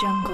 jungle.